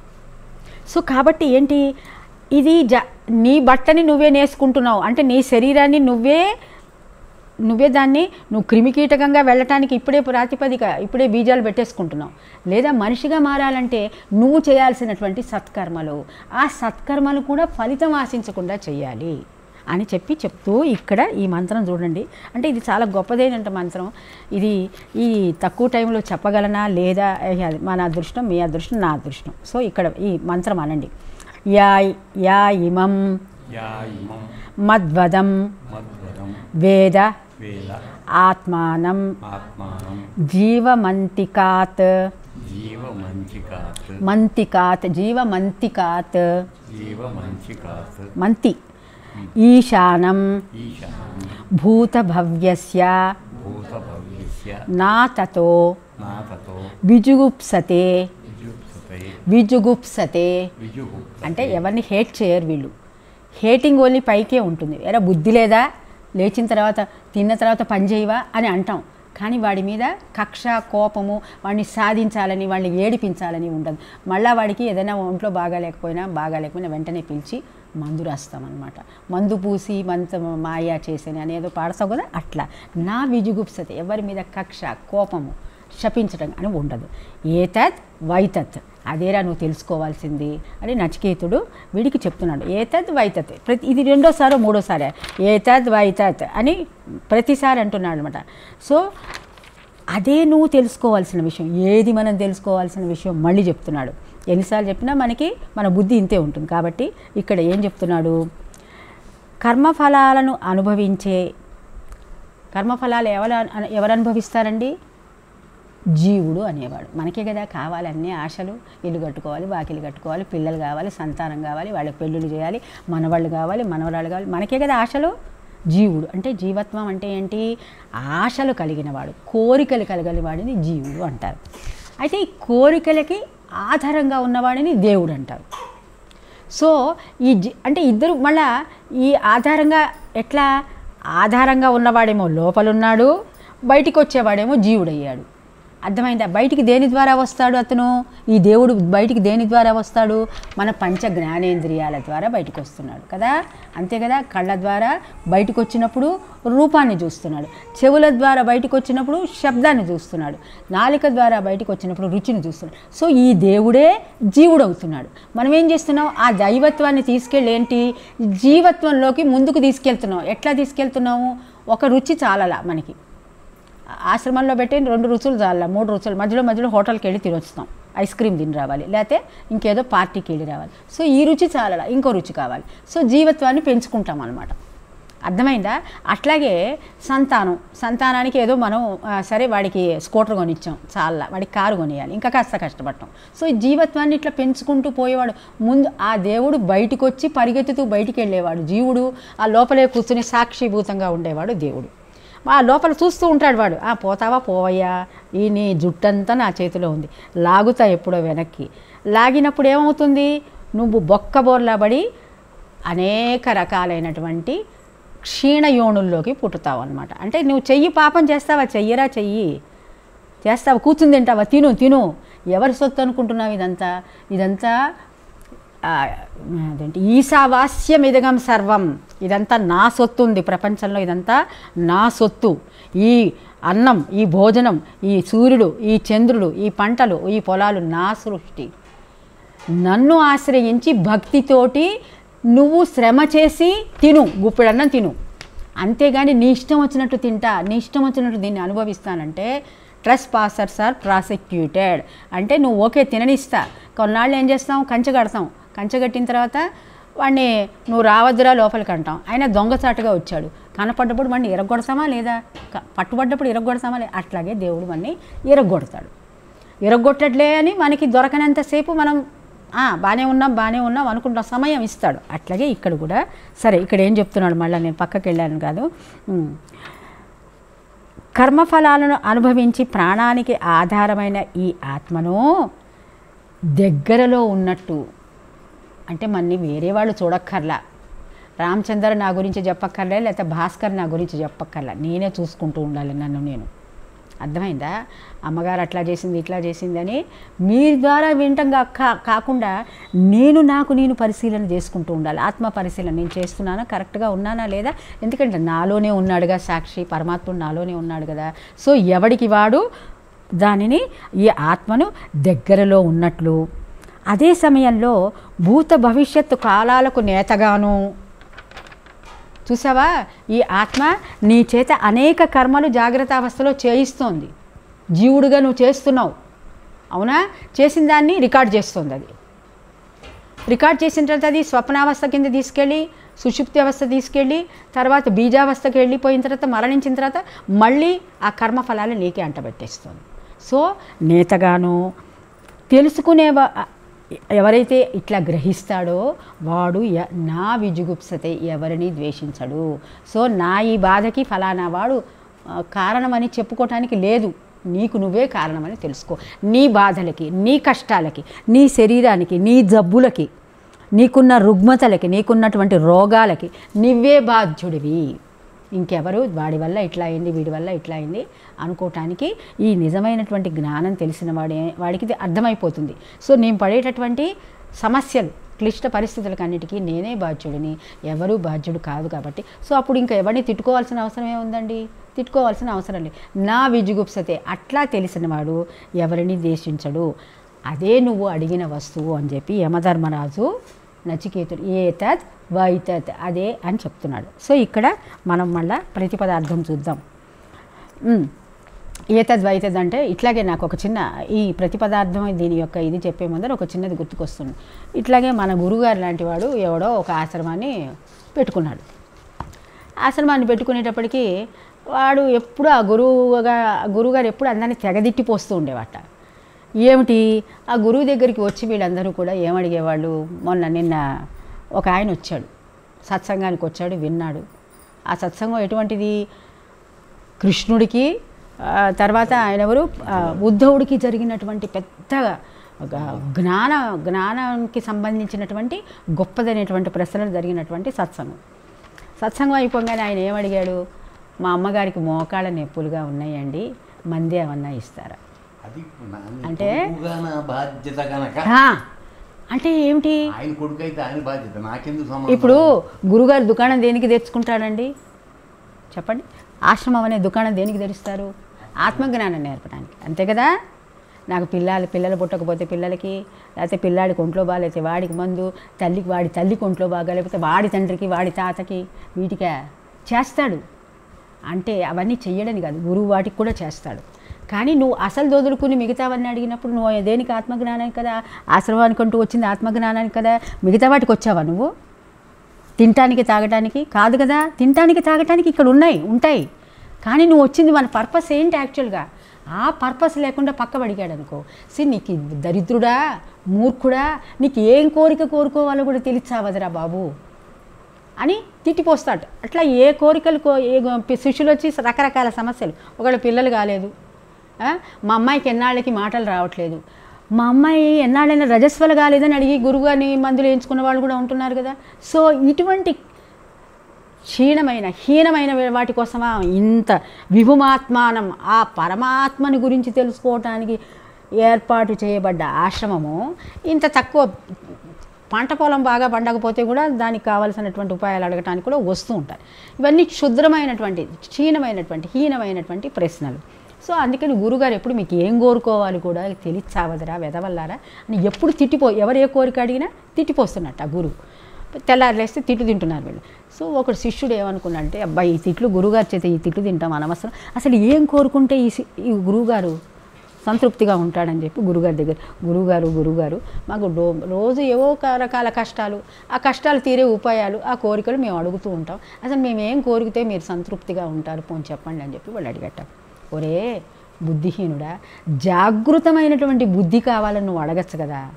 సో కాబట్టి ఏంటి? ఇది జ నీ బట్టని నువ్వే నేసుకుంటున్నావు. అంటే నీ శరీరాన్ని నువ్వే నువ్వే దాన్ని నువ్వు క్రిమికీటకంగా వెళ్ళటానికి ఇప్పుడే ప్రాతిపదిక ఇప్పుడే బీజాలు పెట్టేసుకుంటున్నావు. లేదా మనిషిగా మారాలంటే నువ్వు చేయాల్సినటువంటి సత్కర్మలు. ఆ సత్కర్మలు కూడా ఫలితం ఆశించకుండా చేయాలి అని చెప్పి చెప్తూ ఇక్కడ ఈ మంత్రం చూడండి. అంటే ఇది చాలా గొప్పదైన మంత్రం. ఇది ఈ తక్కువ టైంలో చెప్పగలనా లేదా మన అదృష్టం మీ అదృష్టం నా అదృష్టం. సో ఇక్కడ ఈ మంత్రం అనండి. యా యా ఇమం మద్వదం. వేద. ఆత్మానం. జీవమంతికాత్. మంతికాత్ జీవమంతికాత్. మంతి. ఈశానం. భూతభవ్యస్య. నా తతో. విజుగుప్సతే. విజుగుప్సతే. అంటే ఎవరిని హేట్ చేయరు వీళ్ళు. హేటింగ్ ఓన్లీ పైకే ఉంటుంది. ఎరా బుద్ధి లేదా? లేచిన తర్వాత తిన్న తర్వాత పని చేయవా? అని అంటాం. కానీ వాడి మీద కక్ష కోపము వాడిని సాధించాలని వాడిని ఏడిపించాలని ఉండదు. మళ్ళా వాడికి ఏదైనా ఒంట్లో బాగాలేకపోయినా బాగాలేకపోయినా వెంటనే పిలిచి మందు రాస్తామన్నమాట. మందు పూసి మంత మాయా చేసేని అనేదో పాడతావు కదా అట్లా. నా విజుగుప్సత ఎవరి మీద కక్ష కోపము శపించడం అని ఉండదు. ఏతత్ వైతత్. అదేరా నువ్వు తెలుసుకోవాల్సింది అని నచికేతుడు వీడికి చెప్తున్నాడు. ఏతద్ వైతత్. ప్రతి ఇది రెండోసారో మూడోసారి? ఏతద్ వైతత్ అని ప్రతిసారి అంటున్నాడు అనమాట సో అదే నువ్వు తెలుసుకోవాల్సిన విషయం ఏది మనం తెలుసుకోవాల్సిన విషయం మళ్ళీ చెప్తున్నాడు. ఎన్నిసార్లు చెప్పినా మనకి మన బుద్ధి ఇంతే ఉంటుంది. కాబట్టి ఇక్కడ ఏం చెప్తున్నాడు? కర్మఫలాలను అనుభవించే కర్మఫలాలు ఎవరు ఎవరు అనుభవిస్తారండి? జీవుడు అనేవాడు. మనకే కదా కావాలి అన్ని ఆశలు ఇల్లు కట్టుకోవాలి వాకిలు కట్టుకోవాలి పిల్లలు కావాలి సంతానం కావాలి వాళ్ళకి పెళ్ళిళ్ళు చేయాలి మనవాళ్ళు కావాలి మనవరాళ్ళు కావాలి. మనకే కదా ఆశలు? జీవుడు. అంటే జీవత్వం అంటే ఏంటి? ఆశలు కలిగిన వాడు కోరికలు కలిగిన వాడిని జీవుడు అంటారు. అయితే ఈ కోరికలకి ఆధారంగా ఉన్నవాడిని దేవుడు అంటారు. సో ఈ జి అంటే ఇద్దరు మళ్ళా ఈ ఆధారంగా ఎట్లా? ఆధారంగా ఉన్నవాడేమో లోపలున్నాడు బయటికి వచ్చేవాడేమో జీవుడయ్యాడు. అర్థమైందా? బయటికి దేని ద్వారా వస్తాడు అతను? ఈ దేవుడు బయటికి దేని ద్వారా వస్తాడు? మన పంచ జ్ఞానేంద్రియాల ద్వారా బయటకు వస్తున్నాడు కదా? అంతే కదా? కళ్ళ ద్వారా బయటకు వచ్చినప్పుడు రూపాన్ని చూస్తున్నాడు. చెవుల ద్వారా బయటకు వచ్చినప్పుడు శబ్దాన్ని చూస్తున్నాడు. నాలిక ద్వారా బయటకు వచ్చినప్పుడు రుచిని చూస్తున్నాడు. సో ఈ దేవుడే జీవుడు అవుతున్నాడు మనం ఏం చేస్తున్నాం? ఆ దైవత్వాన్ని తీసుకెళ్ళి ఏంటి జీవత్వంలోకి ముందుకు తీసుకెళ్తున్నాం. ఎట్లా తీసుకెళ్తున్నాము? ఒక రుచి చాలలా మనకి. ఆశ్రమంలో పెట్టి రెండు రుచులు చాల మూడు రుచులు మధ్యలో మధ్యలో హోటల్కి వెళ్ళి తినొస్తాం ఐస్ క్రీమ్ తిని రావాలి. లేకపోతే ఇంకేదో పార్టీకి వెళ్ళి రావాలి. సో ఈ రుచి చాలా ఇంకో రుచి కావాలి. సో జీవత్వాన్ని పెంచుకుంటాం అనమాట అర్థమైందా? అట్లాగే సంతానం. సంతానానికి ఏదో మనం సరే వాడికి స్కూటర్ కొనిచ్చాం చాలా వాడికి కారు కొనియాలి ఇంకా కాస్త కష్టపడటం సో ఈ జీవత్వాన్ని ఇట్లా పెంచుకుంటూ పోయేవాడు ముందు ఆ దేవుడు బయటకు వచ్చి పరిగెత్తుతూ బయటికి వెళ్ళేవాడు జీవుడు ఆ లోపలే కూర్చుని సాక్షిభూతంగా ఉండేవాడు దేవుడు. ఆ లోపల చూస్తూ ఉంటాడు వాడు. ఆ పోతావా? పోవయ్యా. ఈ నీ జుట్టంతా నా చేతిలో ఉంది. లాగుతా ఎప్పుడో వెనక్కి. లాగినప్పుడు ఏమవుతుంది? నువ్వు బొక్క బోర్లాబడి అనేక రకాలైనటువంటి క్షీణయోనుల్లోకి పుట్టుతావు అనమాట అంటే నువ్వు చెయ్యి పాపం చేస్తావా? చెయ్యరా? చెయ్యి. చేస్తావా? కూర్చుని తింటావా? తిను తిను. ఎవరి సొత్తు అనుకుంటున్నావు ఇదంతా? ఇదంతా అదేంటి? ఈశావాస్యం ఇదగం సర్వం. ఇదంతా నా సొత్తు ఉంది ప్రపంచంలో ఇదంతా నా సొత్తు. ఈ అన్నం ఈ భోజనం ఈ సూర్యుడు ఈ చంద్రుడు ఈ పంటలు ఈ పొలాలు నా సృష్టి. నన్ను ఆశ్రయించి భక్తితోటి నువ్వు శ్రమ చేసి తిను. గుప్పెడన్నం తిను. అంతేగాని నీ ఇష్టం వచ్చినట్టు తింటా. నీ ఇష్టం వచ్చినట్టు దీన్ని అనుభవిస్తానంటే ట్రస్ పాసర్స్ ఆర్ ప్రాసిక్యూటెడ్. అంటే నువ్వు ఓకే తిననిస్తా. కొన్నాళ్ళు ఏం చేస్తాం? కంచె కడతాం. కంచె కట్టిన తర్వాత వాడిని నువ్వు రావద్దురా లోపలికి అంటాం. ఆయన దొంగచాటుగా వచ్చాడు. కనపడ్డప్పుడు వాడిని ఇరగొడతామా లేదా? పట్టుబడ్డప్పుడు ఇరగొడతామా లేదా అట్లాగే దేవుడు వాడిని ఇరగొడతాడు. ఇరగొట్టట్లే అని మనకి దొరకనంతసేపు మనం బాగానే ఉన్నాం బాగానే ఉన్నాం అనుకుంటున్న సమయం ఇస్తాడు. అట్లాగే ఇక్కడ కూడా సరే ఇక్కడ ఏం చెప్తున్నాడు మళ్ళీ నేను పక్కకి వెళ్ళాను కాదు. కర్మఫలాలను అనుభవించి ప్రాణానికి ఆధారమైన ఈ ఆత్మను దగ్గరలో ఉన్నట్టు అంటే మన్ని వేరే వాళ్ళు చూడక్కర్లా. రామచంద్ర నా గురించి చెప్పక్కర్లే లేకపోతే భాస్కర్ నా గురించి చెప్పక్కర్లా. నేనే చూసుకుంటూ ఉండాలి నన్ను నేను. అర్థమైందా? అమ్మగారు అట్లా చేసింది ఇట్లా చేసింది అని మీ ద్వారా వినటం కా కాకుండా నేను నాకు నేను పరిశీలన చేసుకుంటూ ఉండాలి. ఆత్మ పరిశీలన నేను చేస్తున్నానా కరెక్ట్గా ఉన్నానా లేదా? ఎందుకంటే నాలోనే ఉన్నాడుగా సాక్షి పరమాత్ముడు నాలోనే ఉన్నాడు కదా. సో ఎవడికి వాడు? దానిని ఈ ఆత్మను దగ్గరలో ఉన్నట్లు అదే సమయంలో భూత భవిష్యత్తు కాలాలకు నేతగాను. చూసావా? ఈ ఆత్మ నీ చేత అనేక కర్మలు జాగ్రత్త అవస్థలో చేయిస్తోంది. జీవుడుగా నువ్వు చేస్తున్నావు. అవునా? చేసిన దాన్ని రికార్డ్ చేస్తుంది అది. రికార్డ్ చేసిన తర్వాత అది స్వప్నావస్థ కింద తీసుకెళ్ళి సుషుప్తి అవస్థ తీసుకెళ్ళి తర్వాత బీజావస్థకి వెళ్ళిపోయిన తర్వాత మరణించిన తర్వాత మళ్ళీ ఆ కర్మఫలాలు నీకే అంటబెట్టేస్తుంది. సో నేతగాను తెలుసుకునే ఎవరైతే ఇట్లా గ్రహిస్తాడో వాడు య- నా విజుగుప్సతే ఎవరిని ద్వేషించడు. సో నా ఈ బాధకి ఫలానా వాడు కారణమని చెప్పుకోవటానికి లేదు. నీకు నువ్వే కారణమని తెలుసుకో. నీ బాధలకి నీ కష్టాలకి నీ శరీరానికి నీ జబ్బులకి నీకున్న రుగ్మతలకి నీకున్నటువంటి రోగాలకి నువ్వే బాధ్యుడివి. ఇంకెవరు? వాడి వల్ల ఇట్లా అయింది వీడి వల్ల ఇట్లా అయింది. అనుకోవటానికి ఈ నిజమైనటువంటి జ్ఞానం తెలిసిన వాడే వాడికి ఇది అర్థమైపోతుంది. సో నేను పడేటటువంటి సమస్యలు క్లిష్ట పరిస్థితులకన్నిటికీ నేనే బాధ్యుడిని. ఎవరూ బాధ్యుడు కాదు కాబట్టి. సో అప్పుడు ఇంకా ఎవరిని తిట్టుకోవాల్సిన అవసరం ఏముందండి? తిట్టుకోవాల్సిన అవసరం లేదు. నా విజుగుప్సతే అట్లా తెలిసినవాడు ఎవరిని దేశించడు అదే నువ్వు అడిగిన వస్తువు అని చెప్పి యమధర్మరాజు నచికేతుడు ఏ తత్ వై వైతత్ అదే అని చెప్తున్నాడు. సో ఇక్కడ మనం మళ్ళీ ప్రతిపదార్థం చూద్దాం. ఏతద్వైతద్ అంటే ఇట్లాగే నాకు ఒక చిన్న ఈ ప్రతి పదార్థం దీని యొక్క ఇది చెప్పే ముందర ఒక చిన్నది గుర్తుకొస్తుంది. ఇట్లాగే మన గురుగారు లాంటి వాడు ఎవడో ఒక ఆశ్రమాన్ని పెట్టుకున్నాడు. ఆశ్రమాన్ని పెట్టుకునేటప్పటికీ వాడు ఎప్పుడు ఆ గురువుగా గురువుగారు ఎప్పుడు అందరినీ తెగదిట్టిపోస్తూ ఉండేవాట. ఏమిటి? ఆ గురువు దగ్గరికి వచ్చి వీళ్ళందరూ కూడా ఏమడిగేవాళ్ళు? మొన్న నిన్న ఒక ఆయన వచ్చాడు. సత్సంగానికి వచ్చాడు విన్నాడు. ఆ సత్సంగం ఎటువంటిది? కృష్ణుడికి తర్వాత ఆయన ఎవరు? ఉద్ధవుడికి జరిగినటువంటి పెద్ద జ్ఞాన జ్ఞానానికి సంబంధించినటువంటి గొప్పదైనటువంటి ప్రశ్నలు జరిగినటువంటి సత్సంగం. సత్సంగం అయిపోగానే ఆయన ఏమడిగాడు? మా అమ్మగారికి మోకాళ్ళ నొప్పులుగా ఉన్నాయండి మంది ఏమన్నా ఇస్తారా? అంటే? బాధ్యత కనుక అంటే ఏమిటి? ఆయన కొడుకు అయితే ఆయన బాధ్యత నాకెందుకు సంబంధం? ఇప్పుడు గురుగారు దుకాణం దేనికి తెచ్చుకుంటాడండి చెప్పండి. ఆశ్రమం అనే దుకాణం దేనికి తెరుస్తారు? ఆత్మజ్ఞానం నేర్పడానికి. అంతే కదా? నాకు పిల్లలు పిల్లలు పుట్టకపోతే పిల్లలకి లేకపోతే పిల్లాడికి ఒంట్లో బాగాలేతే వాడికి మందు తల్లికి వాడి తల్లికి ఒంట్లో బాగా లేకపోతే వాడి తండ్రికి వాడి తాతకి వీటికే చేస్తాడు. అంటే అవన్నీ చెయ్యడని కాదు గురువు వాటికి కూడా చేస్తాడు. కానీ నువ్వు అసలు దొదులుకుని మిగతావన్నీ అడిగినప్పుడు నువ్వు దేనికి ఆత్మజ్ఞానానికి కదా? ఆశ్రమానికి అంటూ వచ్చింది ఆత్మజ్ఞానానికి కదా? మిగతా వాటికి వచ్చావా నువ్వు? తినటానికి తాగటానికి? కాదు కదా? తినటానికి తాగటానికి ఇక్కడ ఉన్నాయి ఉంటాయి. కానీ నువ్వు వచ్చింది మన పర్పస్ ఏంటి యాక్చువల్గా ఆ పర్పస్ లేకుండా పక్కబడిగాడు అనుకో సి నీకు దరిద్రుడా మూర్ఖుడా నీకు ఏం కోరిక కోరుకోవాలో కూడా తెలిసావదిరా బాబు అని తిట్టిపోస్తాడు. అట్లా ఏ కోరికలు కో ఏ శిష్యులు వచ్చి రకరకాల సమస్యలు. ఒకళ్ళ పిల్లలు కాలేదు. మా అమ్మాయికి ఎన్నాళ్ళకి మాటలు రావట్లేదు. మా అమ్మాయి ఎన్నాళ్ళైనా రజస్వలు కాలేదని అడిగి గురువుగారిని మందులు వేయించుకున్న వాళ్ళు కూడా ఉంటున్నారు కదా. సో ఇటువంటి క్షీణమైన హీనమైన వాటి కోసమా? ఇంత విభుమాత్మానం ఆ పరమాత్మని గురించి తెలుసుకోవటానికి ఏర్పాటు చేయబడ్డ ఆశ్రమము ఇంత తక్కువ పంట పొలం బాగా పండకపోతే కూడా దానికి కావలసినటువంటి ఉపాయాలు అడగటానికి కూడా వస్తూ ఉంటారు. ఇవన్నీ క్షుద్రమైనటువంటి క్షీణమైనటువంటి హీనమైనటువంటి ప్రశ్నలు. సో అందుకని గురుగారు ఎప్పుడు మీకు ఏం కోరుకోవాలి కూడా తెలిచావదరా వెదవల్లారా అని ఎప్పుడు తిట్టిపో ఎవరు ఏ కోరిక అడిగినా తిట్టిపోస్తున్నట్టు ఆ గురువు. తెల్లారులేస్తే తిట్లు తింటున్నారు వీళ్ళు. సో ఒకడు శిష్యుడు ఏమనుకున్నాడంటే అబ్బాయి ఈ తిట్లు గురుగారు చేత ఈ తిట్లు తింటాం అనవసరం. అసలు ఏం కోరుకుంటే ఈ సి- ఈ గురువుగారు సంతృప్తిగా ఉంటాడని చెప్పి గురుగారి దగ్గర గురుగారు గురుగారు మాకు డో రోజు ఏవో రకాల కష్టాలు ఆ కష్టాలు తీరే ఉపాయాలు ఆ కోరికలు మేము అడుగుతూ ఉంటాం. అసలు మేము ఏం కోరికితే మీరు సంతృప్తిగా ఉంటారు పోని చెప్పండి అని చెప్పి వాళ్ళు అడిగట్టాం. ఒరే బుద్ధిహీనుడా జాగృతమైనటువంటి బుద్ధి కావాలని నువ్వు అడగచ్చు కదా.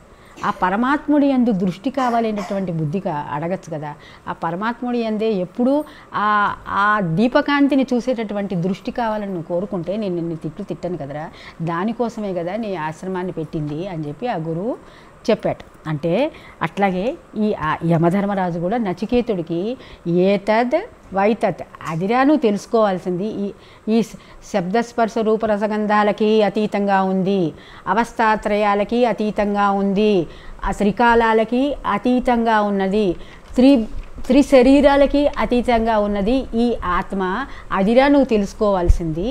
ఆ పరమాత్ముడి ఎందు దృష్టి కావాలనేటువంటి బుద్ధిగా అడగచ్చు కదా. ఆ పరమాత్ముడి ఎందే ఎప్పుడూ ఆ ఆ దీపకాంతిని చూసేటటువంటి దృష్టి కావాలని నువ్వు కోరుకుంటే నేను నిన్ను తిట్లు తిట్టాను కదరా. దానికోసమే కదా నీ ఆశ్రమాన్ని పెట్టింది అని చెప్పి ఆ గురువు చెప్పాడు. అంటే అట్లాగే ఈ యమధర్మరాజు కూడా నచికేతుడికి ఏతద్ వైతత్. అదిరాను తెలుసుకోవాల్సింది. ఈ ఈ శబ్దస్పర్శ రూపరసగంధాలకి అతీతంగా ఉంది. అవస్థాత్రయాలకి అతీతంగా ఉంది. ఆ త్రికాలాలకి అతీతంగా ఉన్నది. త్రి త్రి శరీరాలకి అతీతంగా ఉన్నది ఈ ఆత్మ. అదిరా నువ్వు తెలుసుకోవాల్సింది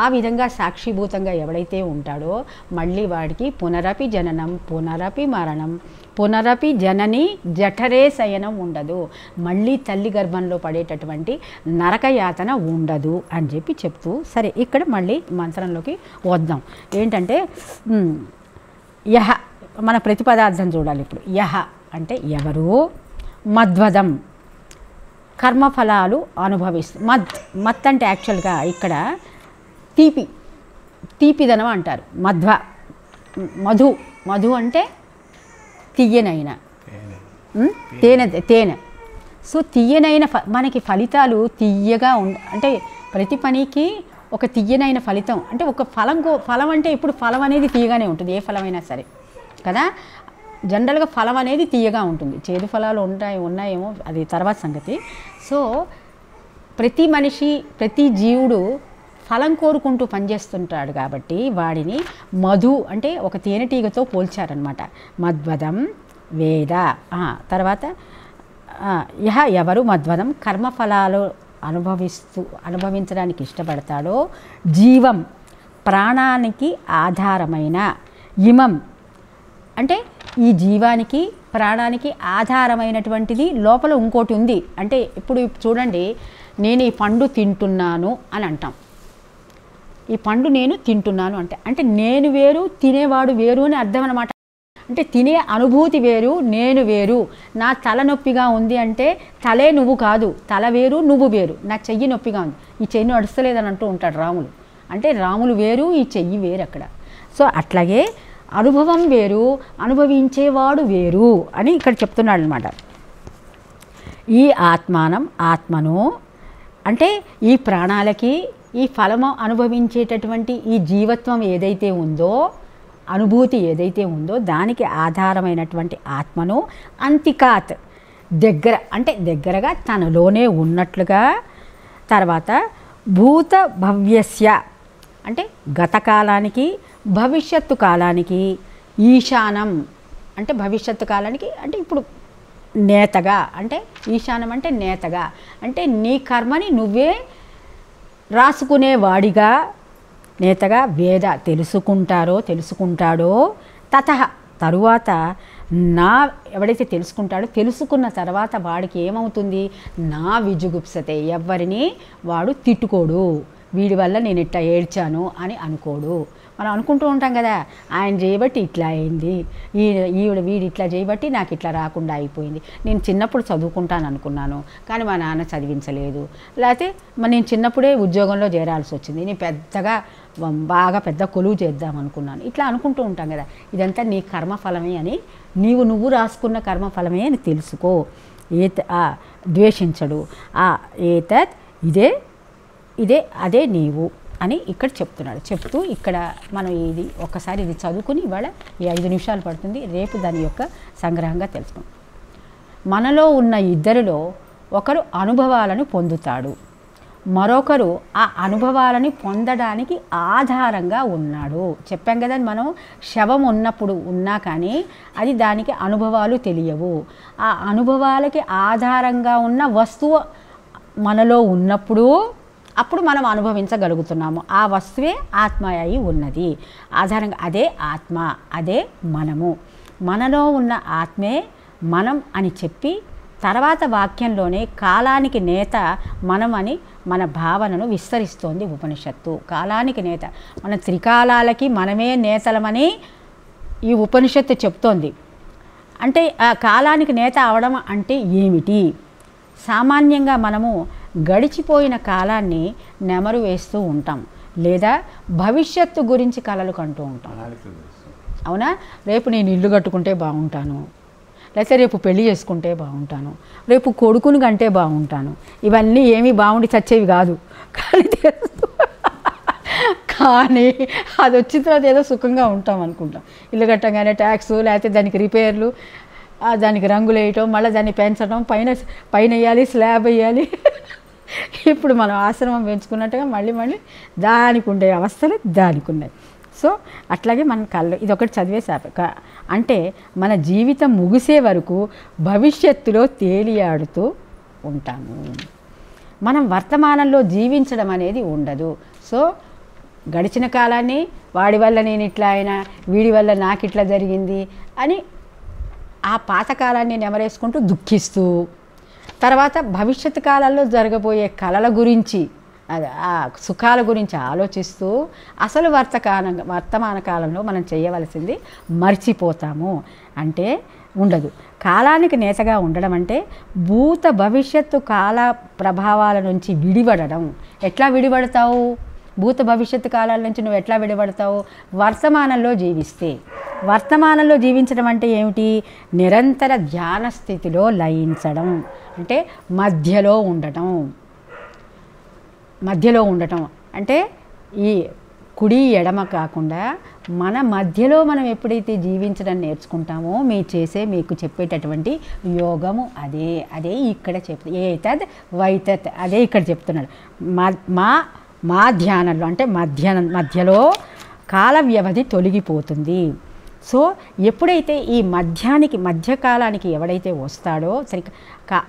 ఆ విధంగా సాక్షిభూతంగా ఎవడైతే ఉంటాడో మళ్ళీ వాడికి పునరపి జననం పునరపి మరణం పునరపి జనని జఠరే శయనం ఉండదు. మళ్ళీ తల్లి గర్భంలో పడేటటువంటి నరకయాతన ఉండదు అని చెప్పి చెప్తూ సరే ఇక్కడ మళ్ళీ మంత్రంలోకి వద్దాం. ఏంటంటే యహ మన ప్రతిపదార్థం చూడాలి ఇప్పుడు. యహ అంటే ఎవరు? మధ్వదం కర్మఫలాలు అనుభవిస్తు మత్ మత్ అంటే యాక్చువల్గా ఇక్కడ తీపి తీపిదనం అంటారు. మధ్వ మధు మధు అంటే తీయనైన. తేనె తేనె. సో తీయనైన ఫ మనకి ఫలితాలు తీయగా ఉండ అంటే ప్రతి పనికి ఒక తీయనైన ఫలితం అంటే ఒక ఫలం కో ఫలం అంటే ఇప్పుడు ఫలం అనేది తీయగానే ఉంటుంది ఏ ఫలమైనా సరే. కదా? జనరల్గా ఫలం అనేది తీయగా ఉంటుంది. చేదు ఫలాలు ఉంటాయి ఉన్నాయేమో అది తర్వాత సంగతి. సో ప్రతి మనిషి ప్రతి జీవుడు ఫలం కోరుకుంటూ పనిచేస్తుంటాడు కాబట్టి వాడిని మధు అంటే ఒక తేనెటీగతో పోల్చారనమాట మధ్వదం వేద తర్వాత యహ ఎవరు మధ్వదం కర్మఫలాలు అనుభవిస్తూ అనుభవించడానికి ఇష్టపడతాడో జీవం ప్రాణానికి ఆధారమైన ఇమం. అంటే ఈ జీవానికి ప్రాణానికి ఆధారమైనటువంటిది లోపల ఇంకోటి ఉంది. అంటే ఇప్పుడు చూడండి నేను ఈ పండు తింటున్నాను అని అంటాం. ఈ పండు నేను తింటున్నాను అంటే అంటే నేను వేరు తినేవాడు వేరు అని అర్థం అనమాట అంటే తినే అనుభూతి వేరు నేను వేరు. నా తల నొప్పిగా ఉంది అంటే తలే నువ్వు కాదు తల వేరు నువ్వు వేరు. నా చెయ్యి నొప్పిగా ఉంది. ఈ చెయ్యి నడుస్తలేదని అంటూ ఉంటాడు రాములు. అంటే రాములు వేరు ఈ చెయ్యి వేరు అక్కడ. సో అట్లాగే అనుభవం వేరు అనుభవించేవాడు వేరు అని ఇక్కడ చెప్తున్నాడు అనమాట ఈ ఆత్మానం ఆత్మను అంటే ఈ ప్రాణాలకి ఈ ఫలము అనుభవించేటటువంటి ఈ జీవత్వం ఏదైతే ఉందో అనుభూతి ఏదైతే ఉందో దానికి ఆధారమైనటువంటి ఆత్మను అంతికాత్ దగ్గర అంటే దగ్గరగా తనలోనే ఉన్నట్లుగా తర్వాత భూత భవ్యస్య అంటే గత కాలానికి భవిష్యత్తు కాలానికి ఈశానం. అంటే భవిష్యత్తు కాలానికి అంటే ఇప్పుడు నేతగా. అంటే ఈశానం అంటే నేతగా. అంటే నీ కర్మని నువ్వే రాసుకునేవాడిగా నేతగా వేద తెలుసుకుంటారో తెలుసుకుంటాడో తత తరువాత నా ఎవడైతే తెలుసుకుంటాడో తెలుసుకున్న తర్వాత వాడికి ఏమవుతుంది? నా విజుగుప్సతే. ఎవరిని వాడు తిట్టుకోడు. వీడి వల్ల నేను ఇట్లా ఏడ్చాను అని అనుకోడు. మనం అనుకుంటూ ఉంటాం కదా ఆయన చేయబట్టి ఇట్లా అయింది ఈ ఈవిడ వీడు ఇట్లా చేయబట్టి నాకు ఇట్లా రాకుండా అయిపోయింది. నేను చిన్నప్పుడు చదువుకుంటాను అనుకున్నాను కానీ మా నాన్న చదివించలేదు. లేకపోతే మరి నేను చిన్నప్పుడే ఉద్యోగంలో చేరాల్సి వచ్చింది. నేను పెద్దగా బాగా పెద్ద కొలువు చేద్దాం అనుకున్నాను. ఇట్లా అనుకుంటూ ఉంటాం కదా ఇదంతా నీ కర్మఫలమే అని నీవు నువ్వు రాసుకున్న కర్మఫలమే అని తెలుసుకో. ఏత ద్వేషించడు. ఆ ఏతత్ ఇదే ఇదే అదే నీవు అని ఇక్కడ చెప్తున్నాడు. చెప్తూ ఇక్కడ మనం ఇది ఒకసారి ఇది చదువుకుని ఇవాళ ఈ ఐదు నిమిషాలు పడుతుంది. రేపు దాని యొక్క సంగ్రహంగా తెలుసుకుందాం. మనలో ఉన్న ఇద్దరిలో ఒకరు అనుభవాలను పొందుతాడు. మరొకరు ఆ అనుభవాలని పొందడానికి ఆధారంగా ఉన్నాడు. చెప్పాం కదా మనం శవం ఉన్నప్పుడు ఉన్నా కానీ అది దానికి అనుభవాలు తెలియవు. ఆ అనుభవాలకి ఆధారంగా ఉన్న వస్తువు మనలో ఉన్నప్పుడు అప్పుడు మనం అనుభవించగలుగుతున్నాము. ఆ వస్తువే ఆత్మ అయి ఉన్నది. ఆధారంగా అదే ఆత్మ అదే మనము. మనలో ఉన్న ఆత్మే మనం అని చెప్పి తర్వాత వాక్యంలోనే కాలానికి నేత మనం అని మన భావనను విస్తరిస్తోంది ఉపనిషత్తు. కాలానికి నేత. మన త్రికాలాలకి మనమే నేతలమని ఈ ఉపనిషత్తు చెప్తోంది. అంటే ఆ కాలానికి నేత అవడం అంటే ఏమిటి? సామాన్యంగా మనము గడిచిపోయిన కాలాన్ని నెమరు వేస్తూ ఉంటాం. లేదా భవిష్యత్తు గురించి కలలు కంటూ ఉంటాం. అవునా? రేపు నేను ఇల్లు కట్టుకుంటే బాగుంటాను. లేకపోతే రేపు పెళ్ళి చేసుకుంటే బాగుంటాను. రేపు కొడుకుని కంటే బాగుంటాను. ఇవన్నీ ఏమీ బాగుండి చచ్చేవి కాదు. కానీ తెలుసు. కానీ అది వచ్చిన తర్వాత ఏదో సుఖంగా ఉంటాం అనుకుంటాం. ఇల్లు కట్టంగానే ట్యాక్స్ లేకపోతే దానికి రిపేర్లు దానికి రంగులు వేయటం మళ్ళీ దాన్ని పెంచడం పైన పైన వేయాలి స్లాబ్ వేయాలి. ఇప్పుడు మనం ఆశ్రమం పెంచుకున్నట్టుగా మళ్ళీ మళ్ళీ దానికి ఉండే అవస్థలు దానికి ఉన్నాయి సో అట్లాగే మన కళ్ళు ఇది ఒకటి చదివేసా క- అంటే మన జీవితం ముగిసే వరకు భవిష్యత్తులో తేలియాడుతూ ఉంటాము. మనం వర్తమానంలో జీవించడం అనేది ఉండదు. సో గడిచిన కాలాన్ని వాడి వల్ల నేను ఇట్లా అయినా వీడి వల్ల నాకు ఇట్లా జరిగింది అని ఆ పాతకాలాన్ని నెమరేసుకుంటూ దుఃఖిస్తూ తర్వాత భవిష్యత్తు కాలాల్లో జరగబోయే కళల గురించి ఆ సుఖాల గురించి ఆలోచిస్తూ అసలు వర్తకాల వర్తమాన కాలంలో మనం చేయవలసింది మర్చిపోతాము అంటే ఉండదు. కాలానికి నేతగా ఉండడం అంటే భూత భవిష్యత్తు కాల ప్రభావాల నుంచి విడిపడడం. ఎట్లా విడిపడతావు? భూత భవిష్యత్తు కాలాల నుంచి నువ్వు ఎట్లా విడిపడతావు వర్తమానంలో జీవిస్తే. వర్తమానంలో జీవించడం అంటే ఏమిటి? నిరంతర ధ్యాన స్థితిలో లయించడం. అంటే మధ్యలో ఉండటం. మధ్యలో ఉండటం. అంటే ఈ కుడి ఎడమ కాకుండా మన మధ్యలో మనం ఎప్పుడైతే జీవించడం నేర్చుకుంటామో మీ చేసే మీకు చెప్పేటటువంటి యోగము అదే. అదే ఇక్కడ చెప్తు ఏతద్ వైతత్ అదే ఇక్కడ చెప్తున్నాడు. మా మా మాధ్యాహ్నంలో అంటే మధ్యాహ్నం మధ్యలో కాల వ్యవధి తొలగిపోతుంది. సో ఎప్పుడైతే ఈ మధ్యానికి మధ్యకాలానికి ఎవడైతే వస్తాడో సరిగ్గా కా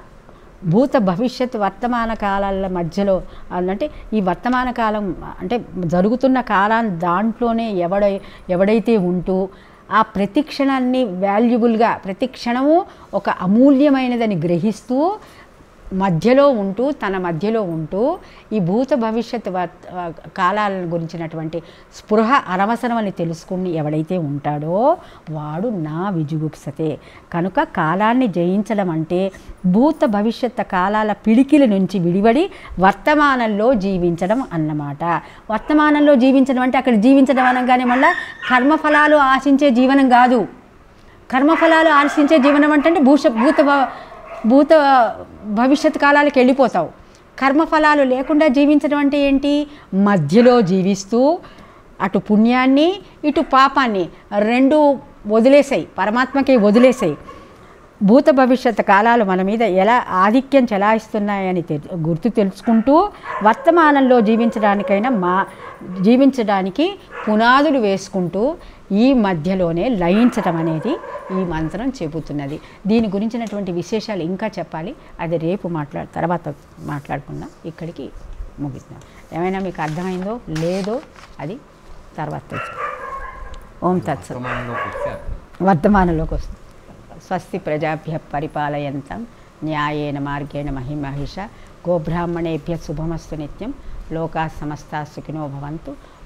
భూత భవిష్యత్ వర్తమాన కాలాల మధ్యలో అంటే ఈ వర్తమాన కాలం అంటే జరుగుతున్న కాలాన్ని దాంట్లోనే ఎవడై ఎవడైతే ఉంటూ ఆ ప్రతి క్షణాన్ని వాల్యుబుల్గా ప్రతి క్షణము ఒక అమూల్యమైనదని గ్రహిస్తూ మధ్యలో ఉంటూ తన మధ్యలో ఉంటూ ఈ భూత భవిష్యత్ కాలాలను కాలాల గురించినటువంటి స్పృహ అనవసరమని తెలుసుకుని ఎవడైతే ఉంటాడో వాడు నా విజుగుప్సతే. కనుక కాలాన్ని జయించడం అంటే భూత భవిష్యత్ కాలాల పిడికిల నుంచి విడివడి వర్తమానంలో జీవించడం అన్నమాట. వర్తమానంలో జీవించడం అంటే అక్కడ జీవించడం అనగానే మళ్ళీ కర్మఫలాలు ఆశించే జీవనం కాదు. కర్మఫలాలు ఆశించే జీవనం అంటే భూష భూత భూత భవిష్యత్ కాలాలకు వెళ్ళిపోతావు. కర్మఫలాలు లేకుండా జీవించడం అంటే ఏంటి? మధ్యలో జీవిస్తూ అటు పుణ్యాన్ని ఇటు పాపాన్ని రెండు వదిలేసాయి. పరమాత్మకి వదిలేసాయి. భూత భవిష్యత్ కాలాలు మన మీద ఎలా ఆధిక్యం చెలాయిస్తున్నాయని తె- గుర్తు తెలుసుకుంటూ వర్తమానంలో జీవించడానికైనా మా జీవించడానికి పునాదులు వేసుకుంటూ ఈ మధ్యలోనే లయించటం అనేది ఈ మంత్రం చెబుతున్నది. దీని గురించినటువంటి విశేషాలు ఇంకా చెప్పాలి. అది రేపు మాట్లాడు తర్వాత మాట్లాడుకుందాం. ఇక్కడికి ముగిద్దాం. ఏమైనా మీకు అర్థమైందో లేదో అది తర్వాత తెలుసు ఓం తత్స వర్ధమానంలోకి వస్తుంది. స్వస్తి ప్రజాభ్య పరిపాలయంతం న్యాయేన మార్గేణ మహిమహిష గోబ్రాహ్మణేభ్య శుభమస్తు నిత్యం. లోకా సమస్తా సుఖినో భవంతు.